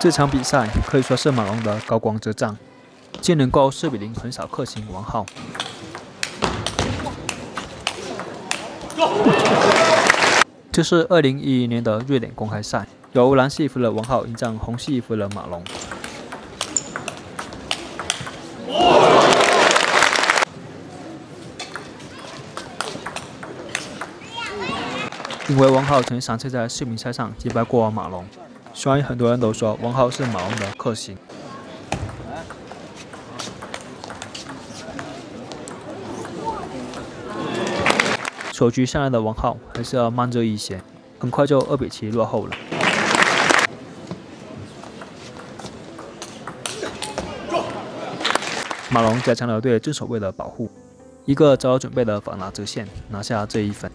这场比赛可以说是马龙的高光之战，竟能够4比0横扫克星王浩。这是2011年的瑞典公开赛，由蓝系服的王浩迎战红系服的马龙。因为王浩曾三次在世乒赛上击败过马龙。所以很多人都说王浩是马龙的克星。首局下来的王浩还是要慢热一些，很快就二比七落后了。马龙加强了对正手位的保护，一个早有准备的反拿直线拿下这一分。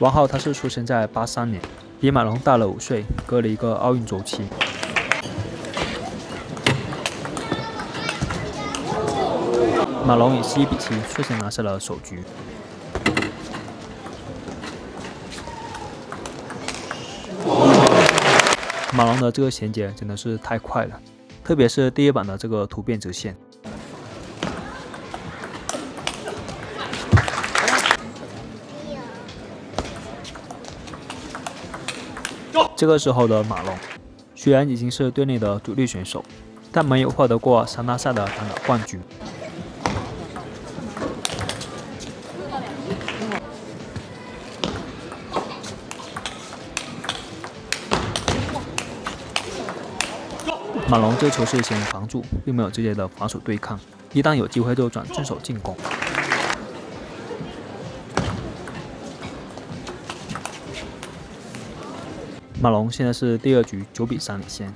王浩他是出生在八三年，比马龙大了五岁，隔了一个奥运周期。马龙以十一比七率先拿下了首局。马龙的这个衔接真的是太快了，特别是第一板的这个突变直线。这个时候的马龙虽然已经是队内的主力选手，但没有获得过三大赛的单打冠军。马龙这球是先防住，并没有直接的防守对抗，一旦有机会就转正手进攻。马龙现在是第二局九比三领先。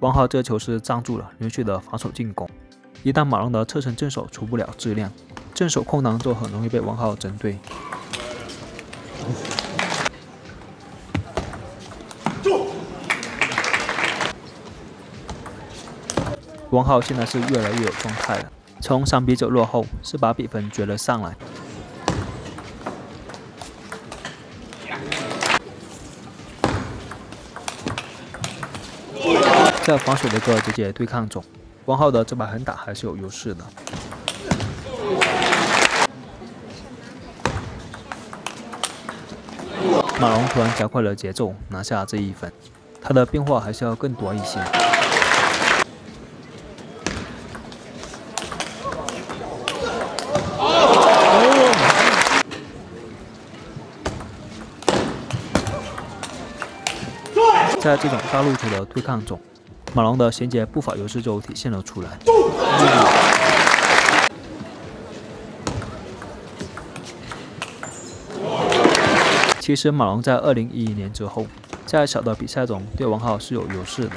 王浩这球是站住了，连续的防守进攻。一旦马龙的侧身正手出不了质量，正手空档就很容易被王浩针对。王浩现在是越来越有状态了。从三比九落后，是把比分追了上来。在防守的一个直接对抗中，王浩的这把横打还是有优势的。马龙突然加快了节奏，拿下这一分。他的变化还是要更多一些。在这种大路球的对抗中，马龙的衔接步伐优势就体现了出来。其实马龙在2011年之后，在小的比赛中对王浩是有优势的，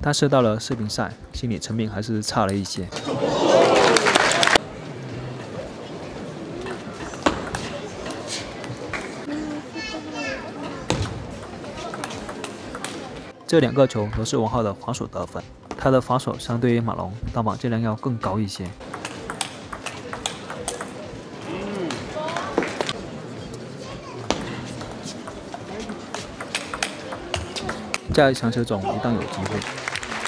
但是到了世乒赛，心理层面还是差了一些。这两个球都是王浩的防守得分，他的防守相对于马龙单板质量要更高一些。在强球中一旦有机会，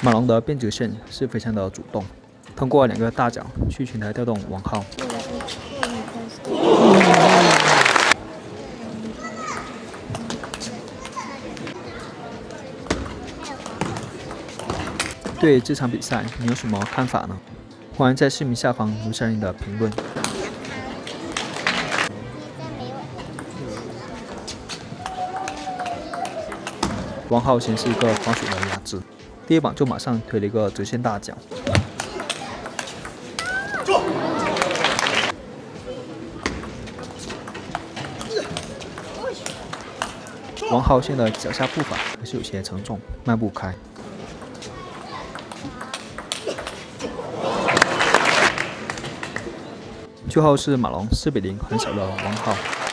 马龙的变直线是非常的主动，通过两个大脚去平台调动王浩。对这场比赛，你有什么看法呢？欢迎在视频下方留下你的评论。王浩先是一个防守的压制，第一板就马上推了一个直线大脚。王浩现在脚下步伐还是有些沉重，迈不开。最后是马龙四比零横扫了王浩。